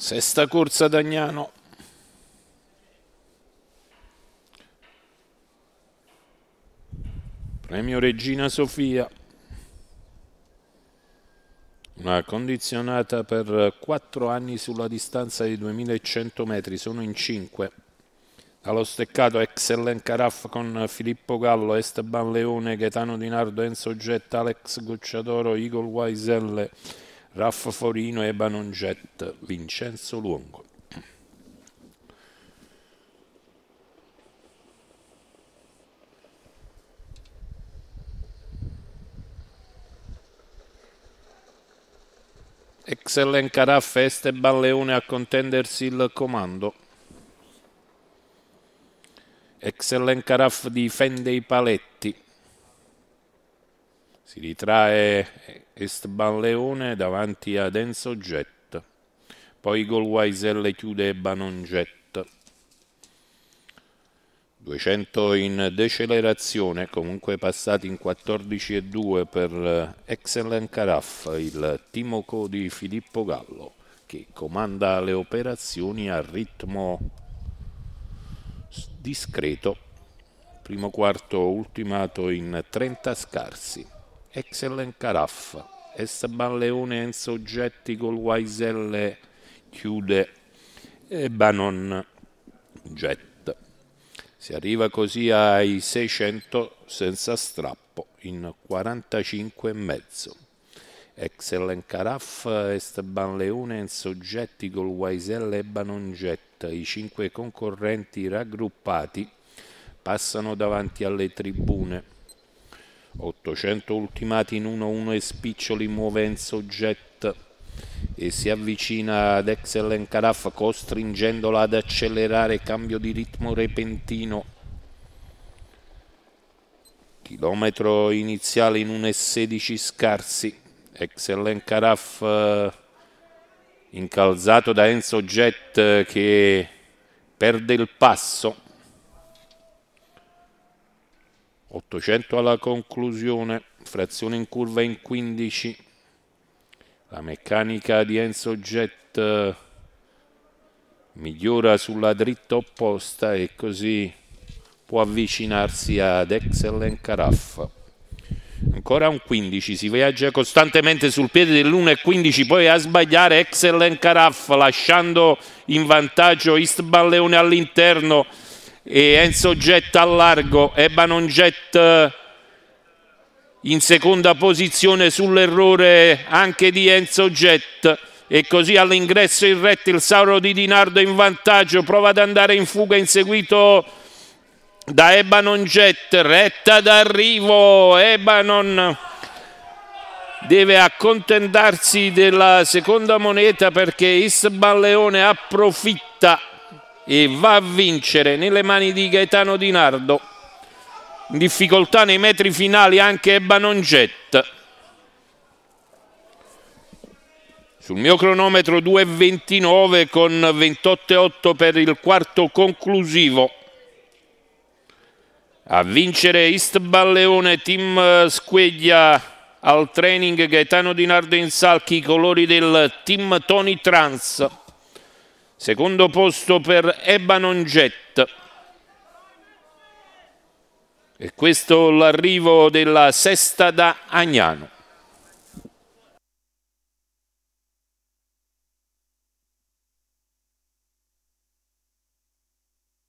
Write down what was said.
Sesta corsa Dagnano. Premio Regina Sofia. Una condizionata per 4 anni sulla distanza di 2100 metri, sono in 5. Dallo steccato Excellen Caraff con Filippo Gallo, Esteban Leone, Gaetano Dinardo, Enzo Getta, Alex Gocciadoro, Igor Waiselle, Raff Forino, Ebanon Jet, Vincenzo Luongo. Excellen Caraffa Esteban Leone a contendersi il comando. Excellen Caraff difende i paletti. Si ritrae Esteban Leone davanti ad Enzo Jet. Poi Golwaiselle chiude Banon Jet. 200 in decelerazione, comunque passati in 14 e 2 per eh, Excellent Caraff, il Timoco di Filippo Gallo, che comanda le operazioni a ritmo discreto. Primo quarto ultimato in 30 scarsi. Excellent Caraff, Esteban Leone Enzo Getti col Waiselle chiude e Banon Jet. Si arriva così ai 600 senza strappo in 45 e mezzo. Excellent Caraff, Esteban Leone in soggetti col Waisel e Banonget. I cinque concorrenti raggruppati passano davanti alle tribune. 800 ultimati in 1-1 e Spiccioli muove in soggetto e si avvicina ad Excellent Caraff costringendola ad accelerare cambio di ritmo repentino. Chilometro iniziale in 1,16 scarsi. Excellent Caraff eh, incalzato da Enzo Jet eh, che perde il passo 800 alla conclusione frazione in curva in 15 la meccanica di Enzo Jet migliora sulla dritta opposta e così può avvicinarsi ad Excellent Caraff. Ancora un 15, si viaggia costantemente sul piede dell'1.15, poi a sbagliare Excellent Caraff lasciando in vantaggio Eastban Leone all'interno e Enzo Jet al largo, Ebanon eh, in seconda posizione sull'errore anche di Enzo Jet e così all'ingresso il rettil Sauro di Dinardo in vantaggio prova ad andare in fuga inseguito da Ebanon Jet retta d'arrivo Ebanon deve accontentarsi della seconda moneta perché Isban Leone approfitta e va a vincere nelle mani di Gaetano Dinardo in difficoltà nei metri finali anche Ebanon Jet. Sul mio cronometro 2.29 con 28.8 per il quarto conclusivo. A vincere East Balleone, Team Squeglia al training Gaetano Di Nardo in salchi, i colori del Team Tony Trans. Secondo posto per Ebanon Jet. E questo l'arrivo della sesta da Agnano.